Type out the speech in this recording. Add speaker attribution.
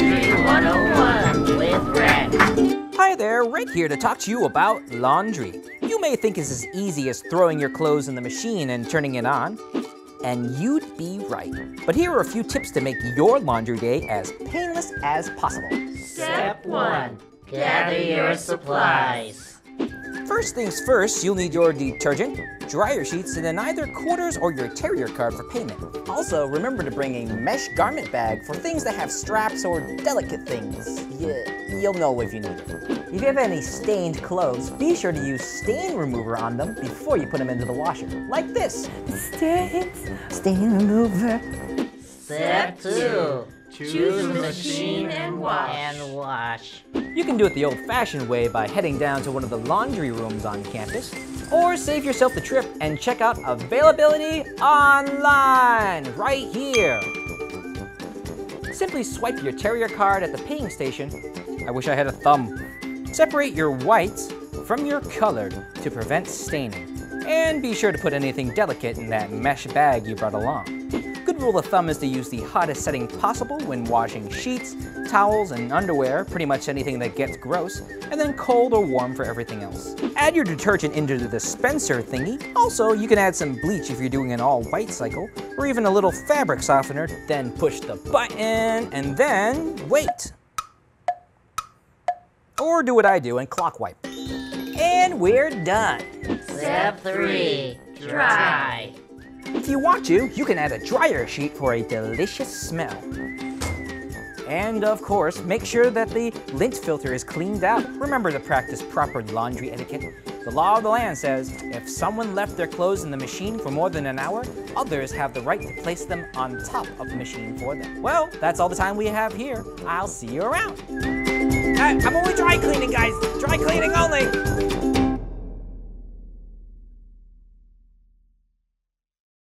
Speaker 1: Laundry 101 with Rhett. Hi there, Rhett here to talk to you about laundry. You may think it's as easy as throwing your clothes in the machine and turning it on. And you'd be right. But here are a few tips to make your laundry day as painless as possible.
Speaker 2: Step one, gather your supplies.
Speaker 1: First things first, you'll need your detergent, dryer sheets, and then either quarters or your terrier card for payment. Also, remember to bring a mesh garment bag for things that have straps or delicate things. Yeah, you'll know if you need it. If you have any stained clothes, be sure to use stain remover on them before you put them into the washer, like this. Stains, stain remover.
Speaker 2: Step 2. Choose a machine and wash. And wash.
Speaker 1: You can do it the old-fashioned way by heading down to one of the laundry rooms on campus, or save yourself the trip and check out availability online right here. Simply swipe your Terrier card at the paying station. I wish I had a thumb. Separate your whites from your colored to prevent staining. And be sure to put anything delicate in that mesh bag you brought along. Rule of thumb is to use the hottest setting possible when washing sheets, towels, and underwear, pretty much anything that gets gross, and then cold or warm for everything else. Add your detergent into the dispenser thingy. Also, you can add some bleach if you're doing an all-white cycle, or even a little fabric softener, then push the button, and then wait. Or do what I do and clock wipe. And we're done.
Speaker 2: Step 3. Dry.
Speaker 1: If you want to, you can add a dryer sheet for a delicious smell. And of course, make sure that the lint filter is cleaned out. Remember to practice proper laundry etiquette. The law of the land says if someone left their clothes in the machine for more than an hour, others have the right to place them on top of the machine for them. Well, that's all the time we have here. I'll see you around. I'm only dry cleaning, guys. Dry cleaning only.